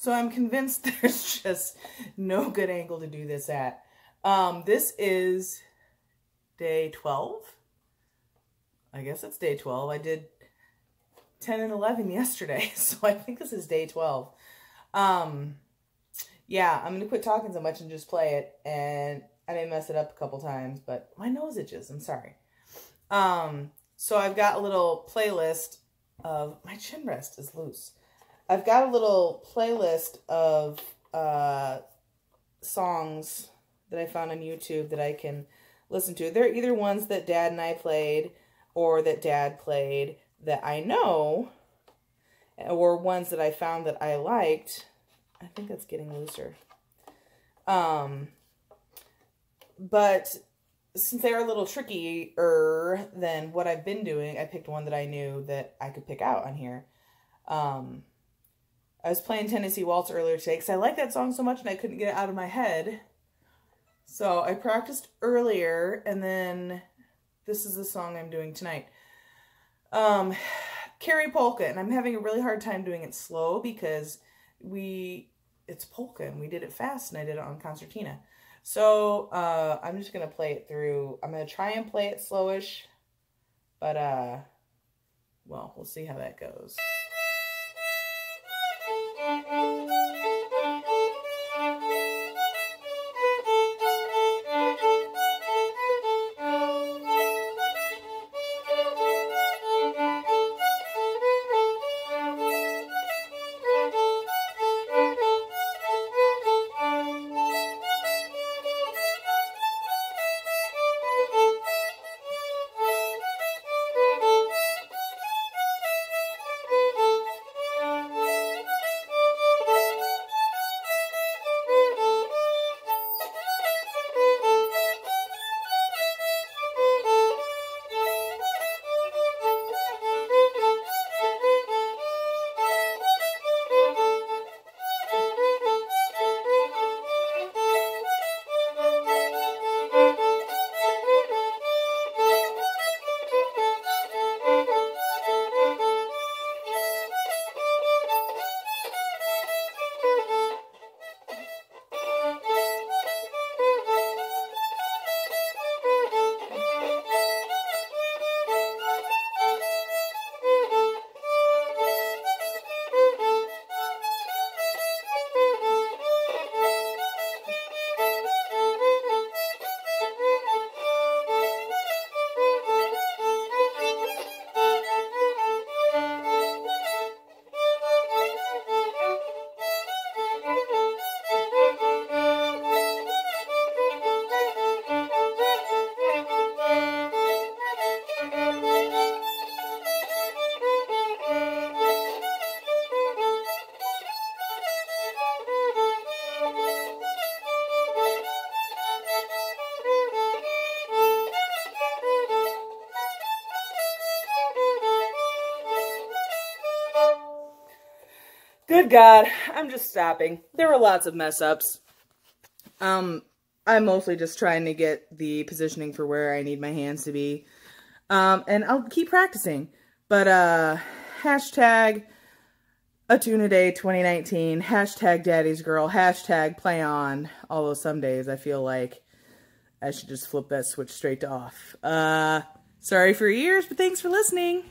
So I'm convinced there's just no good angle to do this at. Um, this is day 12. I guess it's day 12. I did 10 and 11 yesterday, so I think this is day 12. Um, yeah, I'm going to quit talking so much and just play it, and I may mess it up a couple times, but my nose itches. I'm sorry. Um, so I've got a little playlist of, my chin rest is loose. I've got a little playlist of uh, songs that I found on YouTube that I can listen to. They're either ones that Dad and I played or that Dad played that I know or ones that I found that I liked. I think that's getting looser. Um, but since they're a little trickier than what I've been doing, I picked one that I knew that I could pick out on here. Um, I was playing Tennessee Waltz earlier today because I like that song so much and I couldn't get it out of my head. So I practiced earlier and then this is the song I'm doing tonight. Um, Kerry Polka, and I'm having a really hard time doing it slow because we, it's polka and we did it fast and I did it on concertina. So, uh, I'm just going to play it through. I'm going to try and play it slowish, but, uh, well, we'll see how that goes. Good God, I'm just stopping. There were lots of mess ups. Um, I'm mostly just trying to get the positioning for where I need my hands to be. Um, and I'll keep practicing. But, uh, hashtag tune a day 2019, hashtag daddy's girl, hashtag play on. Although some days I feel like I should just flip that switch straight to off. Uh, sorry for your ears, but thanks for listening.